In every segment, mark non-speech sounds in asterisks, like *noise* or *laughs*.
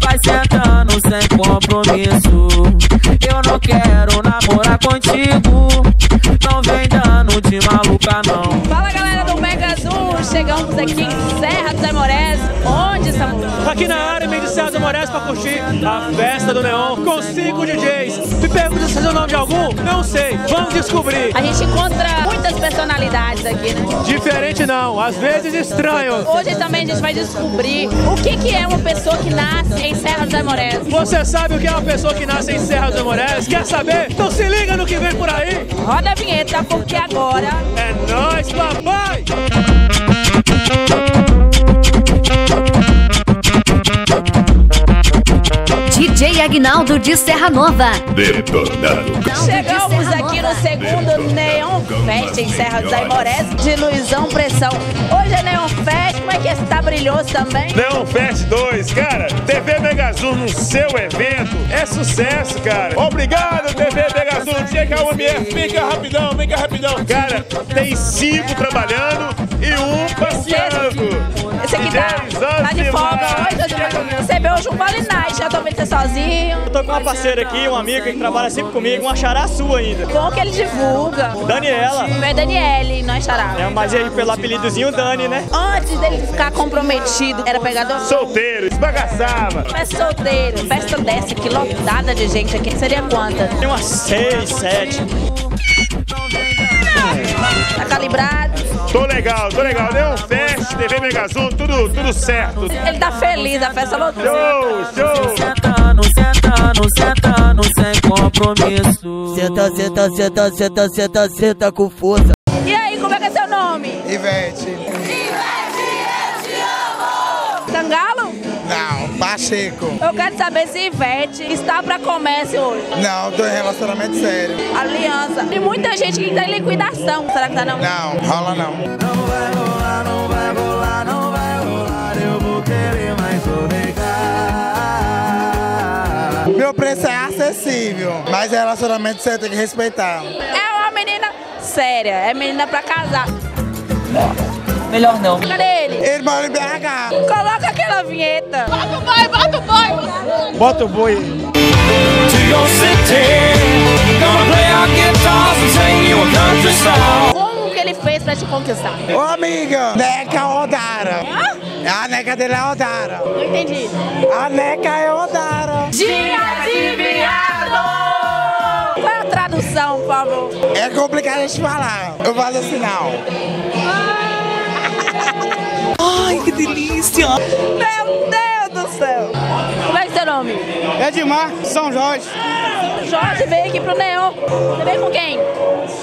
vai sentando sem compromisso. Eu não quero namorar contigo. Não vem dando de maluca, não. Fala chegamos aqui em Serra dos Amorés. Onde estamos? Aqui na área, meio de Serra dos Amorés, pra curtir a festa do Neon com cinco DJs. Me pergunta se é o nome de algum? Não sei, vamos descobrir. A gente encontra muitas personalidades aqui, né? Diferente não, às vezes estranho. Hoje também a gente vai descobrir o que, que é uma pessoa que nasce em Serra dos Amorés. Você sabe o que é uma pessoa que nasce em Serra dos Amorés? Quer saber? Então se liga no que vem por aí. Roda a vinheta, porque agora É nóis, papai! DJ Agnaldo de Serra Nova. Detonando. chegamos aqui no segundo Neon Fest em Serra dos Amorés de Luizão Pressão. Hoje é Neon Fest, como é que está brilhoso também? Neon Fest 2, cara, TV Megazul no seu evento é sucesso, cara. Obrigado, TV Megazul. Chega a UMF, vem cá rapidão, vem cá rapidão. Cara, tem cinco trabalhando e um passeando. Esse aqui tá, tá de folga recebeu hoje um Vale Night, já tô vendo você sozinho. Eu tô com uma parceira aqui, um amigo que trabalha sempre comigo, uma xará sua ainda. Bom que ele divulga. Daniela. Meu é Daniele, não é Xará. É, mas aí pelo apelidozinho Dani, né? Antes dele ficar comprometido, era pegador? Solteiro, esbagaçava. Festa solteiro, festa dessa aqui, lotada de gente aqui, seria quanta? Tem umas seis, sete. Tá calibrado? Tô legal, tô legal. Neon Fest, TV Megazul, tudo, tudo certo. Ele tá feliz, a festa lotada. Show, show. Sentando, sentando, sentando sem compromisso. Senta, senta, senta, senta, senta, senta com força. E aí, como é que é seu nome? Ivete. Sangalo? Pacheco. Eu quero saber se Ivete está pra comércio hoje. Não, tô em relacionamento sério. Aliança. Tem muita gente que tá em liquidação. Será que tá não? Não, rola não. Não vai rolar, não vai rolar, não vai rolar. Eu vou querer, mas vou negar. Meu preço é acessível, mas relacionamento sério tem que respeitar. É uma menina séria, é menina pra casar. Melhor não. Cadê ele? Ele mora em BH. Coloca aquela vinheta. Bota o boi. To your city, gonna play our guitars and sing you a country song. Como que ele fez pra te conquistar? Ô amiga, Neca Odara. A neca dele é Odara. Não entendi. A neca é Odara. Dia de viado! Qual é a tradução, por favor? É complicado de falar. Eu o sinal. Meu Deus do céu! Como é que é seu nome? Edmar, São Jorge. Jorge veio aqui pro Neon. Você veio com quem?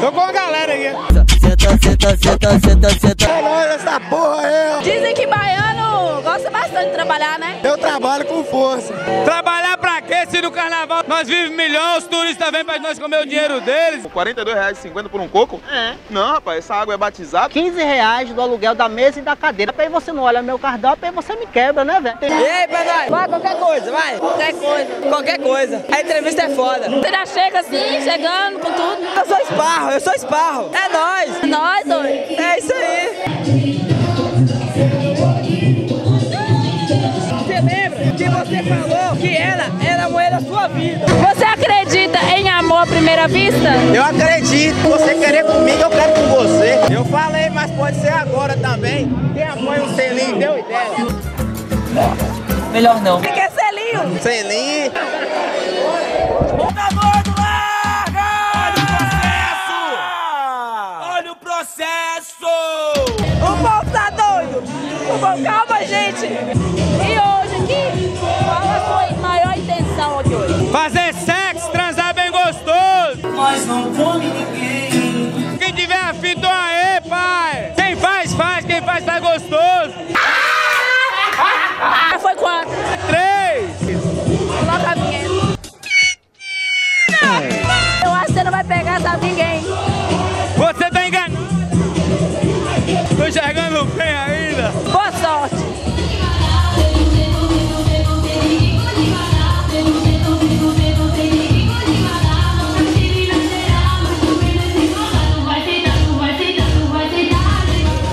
Tô com a galera aí. Senta, senta, senta, senta, senta. Olha essa porra aí. Dizem que baiano gosta bastante de trabalhar, né? Eu trabalho com força. Trabalhar pra quê se no carnaval nós vivemos milhões, os turistas vêm pra nós comer o dinheiro deles? R$ 42,50 por um coco? É. Não, rapaz, essa água é batizada. 15 reais do aluguel da mesa e da cadeira. Aí você não olha meu cardápio, aí você me quebra, né, velho? E aí, Pedro? Vai qualquer coisa, vai. Qualquer coisa. Qualquer coisa. A entrevista é foda. Você já chega assim, chegando com tudo. Eu sou esparro, eu sou esparro. É nóis. Nós dois. É isso aí. Que ela era a mulher da sua vida? Você acredita em amor à primeira vista? Eu acredito. Você querer comigo, eu quero com você. Eu falei, mas pode ser agora também. Quem apoia o selinho deu ideia. Melhor não. Você quer selinho? Selinho. Tá doido, larga! Olha o processo! O povo tá doido. O povo, calma, gente. Tô enxergando bem ainda. Boa sorte.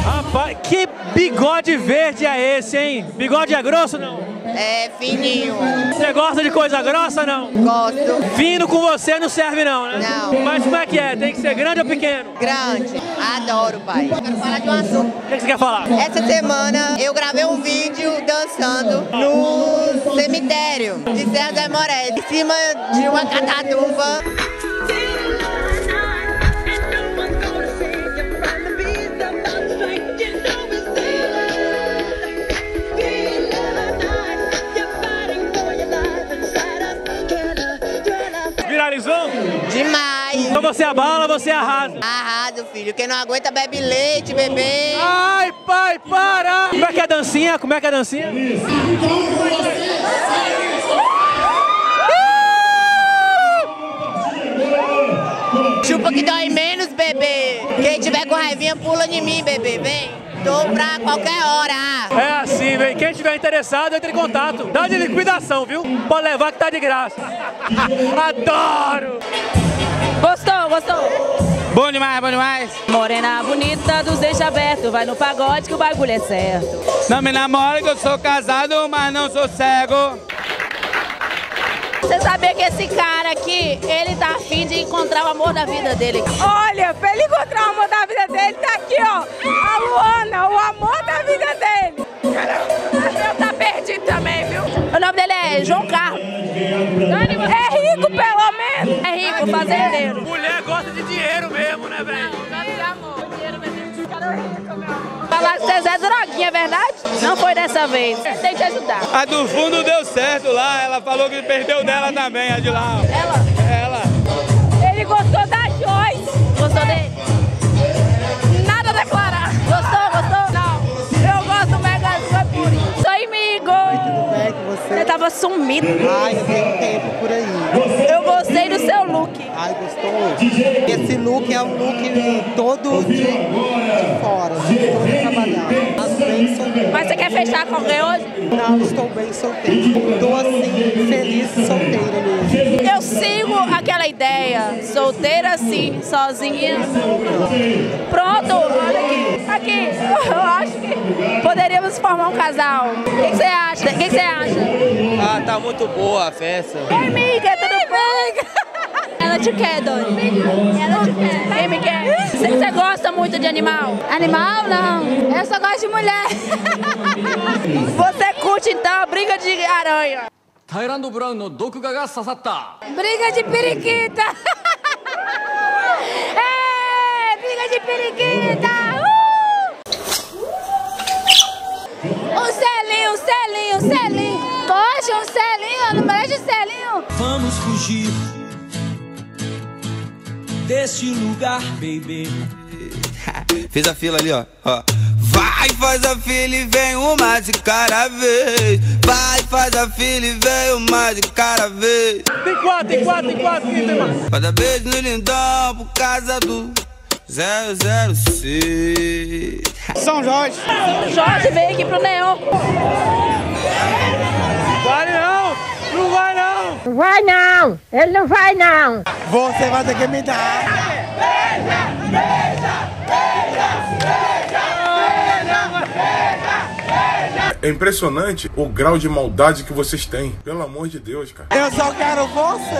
Rapaz, que bigode verde é esse, hein? Bigode é grosso não? É fininho. Você gosta de coisa grossa ou não? Gosto. Fino com você não serve não, né? Não. Mas como é que é? Tem que ser grande ou pequeno? Grande. Adoro, pai. Quero falar de um assunto. O que que você quer falar? Essa semana eu gravei um vídeo dançando no cemitério de Serra do Moré, em cima de uma catatuba. Demais. Então você abala, você arrasa. Arrasa, filho. Quem não aguenta bebe leite, bebê. Ai, pai, para! Como é que é a dancinha? Como é que é a dancinha? Chupa que dói menos, bebê. Quem tiver com raivinha, pula em mim, bebê. Vem. Tô pra qualquer hora. É assim, vem. Quem tiver interessado, entre em contato. Dá de liquidação, viu? Pode levar que tá de graça. *laughs* Adoro! Gostou, gostou? Bom demais, bom demais. Morena bonita dos deixa aberto, vai no pagode que o bagulho é certo. Não me namora que eu sou casado, mas não sou cego. Você sabia que esse cara aqui, ele tá afim de encontrar o amor da vida dele? Olha, pra ele encontrar o amor da vida dele, tá ó. A Luana, o amor da vida dele. Caramba, tá perdido também, viu? O nome dele é João Carlos. É rico, pelo menos. É rico, fazendeiro. Mulher gosta de dinheiro mesmo, né, velho? Falar que você é droguinha, é verdade? Não foi dessa vez. Tem que ajudar. A do fundo deu certo lá, ela falou que perdeu dela também, a de lá. Ela? Ela. Ele gostou da Joyce. Gostou dele? Sumido. Ai, eu tenho tempo por aí. Eu gostei do seu look. Ai, gostou? Esse look é um look todo de, de fora, todo trabalhado. Mas você quer fechar com alguém hoje? Não, estou bem solteiro. Estou assim, feliz solteira mesmo. Eu sigo aquela ideia. Solteira assim, sozinha. Pronto, olha aqui. Aqui, *laughs* eu acho que poderíamos formar um casal. O que que você acha? O que que você acha? Ah, tá muito boa a festa. Oi, amiga, bem? Ela te quer, Doni. Ela te quer. Quem me quer? Você, você gosta muito de animal? Animal, não. Eu só gosto de mulher. *laughs* Você curte então a briga de aranha? タイランドブラウンの毒牙が刺さった Briga de periquita. *laughs* é, briga de periquita. Uh! Um selinho, um selinho, um selinho. Poxa, um selinho, não merece um selinho. Vamos fugir desse lugar, baby. *laughs* Fez a fila ali, ó. ó. Vai, faz a fila e vem uma de cada vez. Vai, faz a fila e vem uma de cada vez. Tem quatro, tem quatro, tem quatro. Tem mais? Cada beijo no lindão por causa do 006. São Jorge. Jorge veio aqui pro Neon. Vai não, ele não vai não. Você vai ter que me dar. É impressionante o grau de maldade que vocês têm. Pelo amor de Deus, cara. Eu só quero você.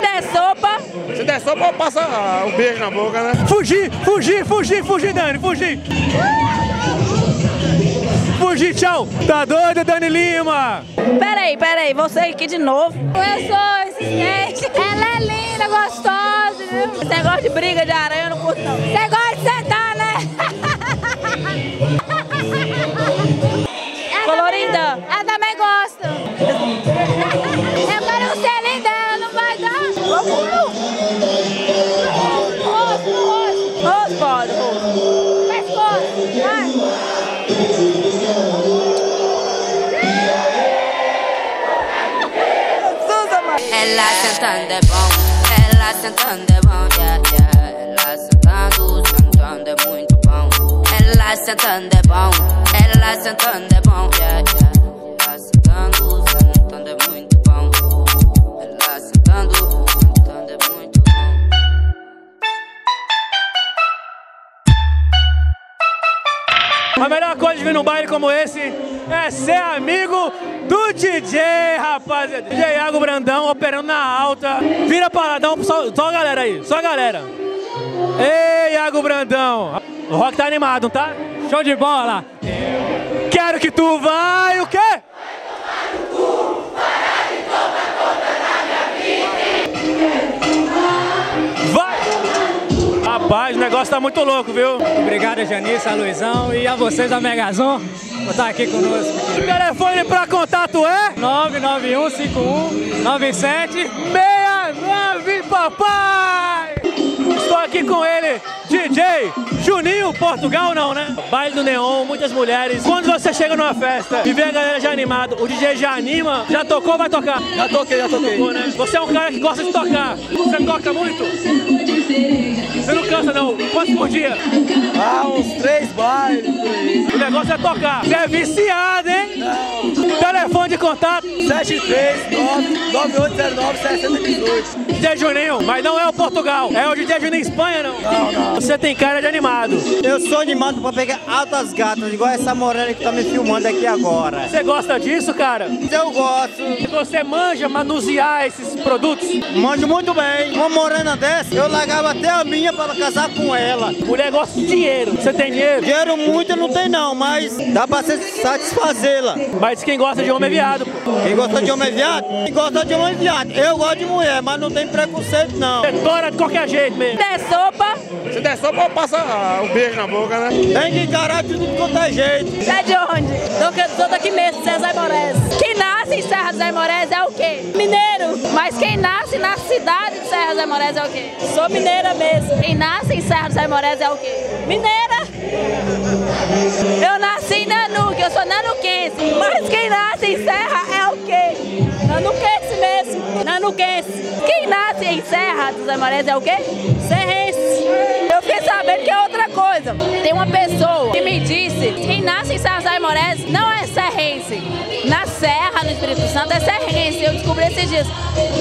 Der sopa. Se der sopa, passa um beijo na boca, né? Fugir, fugir, fugir, fugir, Dani, fugir. Fugir, tchau. Tá doido, Dani Lima? Peraí, peraí, você aqui de novo. Eu sou insistente. Ela é linda, gostosa, viu? Esse negócio de briga de aranha eu não curto não. Você gosta de sentar, né? Colorida. Ela também gosta. Eu quero selinho dela, não vai dar? Ela sentando é bom, ela sentando é bom, yeah, yeah. Ela sentando, sentando é muito bom. Ela sentando é bom, ela sentando é bom, yeah, yeah. Ela sentando, sentando é muito bom. Ela sentando, sentando é muito bom. A melhor coisa de vir num baile como esse é ser amigo do DJ, rapaziada. DJ Iago Brandão operando na alta. Vira paradão, só, só a galera aí, só a galera. Ei, Iago Brandão. O rock tá animado, tá? Show de bola. Quero que tu vai, o quê? Rapaz, o negócio tá muito louco, viu? Obrigado, Janice, a Luizão e a vocês da Megazon estar aqui conosco. O telefone para contato é? 991519769, papai! Estou aqui com ele, DJ Juninho Portugal, não, né? Baile do Neon, muitas mulheres. Quando você chega numa festa e vê a galera já animada, o DJ já anima, já tocou ou vai tocar? Já toquei, já toquei. Tocou, né? Você é um cara que gosta de tocar. Você toca muito? Você não cansa não? Quantos por dia? Ah, uns três bailes negócio é tocar. Você é viciado, hein? Não. Telefone de contato? 739-9809-6018. DJ Juninho, mas não é o Portugal. É o DJ Juninho Espanha, não? Não, não. Você tem cara de animado. Eu sou animado pra pegar altas gatas, igual essa morena que tá me filmando aqui agora. Você gosta disso, cara? Eu gosto. E você manja manusear esses produtos? Manjo muito bem. Uma morena dessa, eu largava até a minha pra casar com ela. Mulher gosta de dinheiro. Você tem dinheiro? Dinheiro muito não tem não, mas dá pra satisfazê-la. Mas quem gosta de homem é viado, pô. Quem gosta de homem é viado? Quem gosta de homem é viado. Eu gosto de mulher, mas não tem preconceito não. Você tora de qualquer jeito mesmo. Se der sopa. Se der sopa, passa ah, um beijo na boca, né? Tem que encarar de tudo quanto é jeito. Você é de onde? Sou daqui mesmo, César Moraes. Quem nasce em Serra dos Aimorés é o quê? Mineiro. Mas quem nasce na cidade de Serra dos Aimorés é o quê? Sou mineira mesmo. Quem nasce em Serra dos Aimorés é o quê? Mineira. Eu nasci em Nanuque, eu sou nanuquense. Mas quem nasce em Serra é o quê? Nanuquense mesmo. Nanuquense. Quem nasce em Serra dos Aimorés é o quê? Serrense. Eu fiquei sabendo que é outra coisa. Tem uma pessoa que me disse quem nasce em Serra dos Aimorés não é serrense. Na Serra, no Espírito Santo, é serrense. Eu descobri esses dias.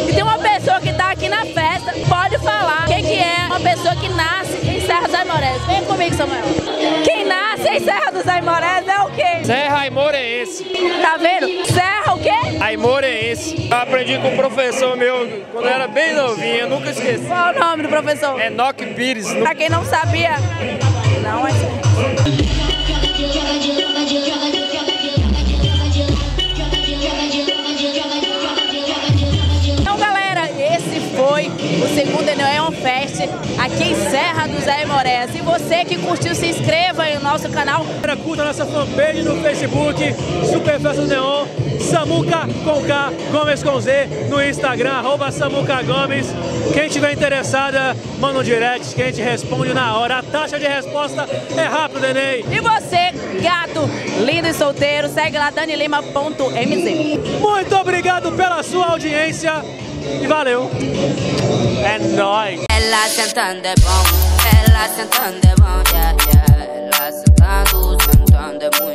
E tem uma pessoa que tá aqui na festa, pode falar quem que é uma pessoa que nasce Serra dos Aimorés. Vem comigo, Samuel. Quem nasce em Serra dos Aimorés é o quê? Serra Aimoreense. Tá vendo? Serra o quê? Aimoreense. Eu aprendi com um professor meu quando eu era bem novinho, eu nunca esqueci. Qual o nome do professor? Enoque Pires. Pra quem não sabia, não é Neon Fest aqui em Serra dos Aimorés. E você que curtiu, se inscreva no nosso canal. Curta nossa fanpage no Facebook, Super Festa do Neon, Samuca com K, Gomes com Z, no Instagram, arroba Samuca Gomes. Quem tiver interessada, manda um direct que a gente responde na hora. A taxa de resposta é rápida, Neném. E você, gato, lindo e solteiro, segue lá danilima.mz. Muito obrigado pela sua audiência e valeu. É nóis. Ela sentando é bom, ela sentando é bom, yeah, yeah. Ela sentando, sentando.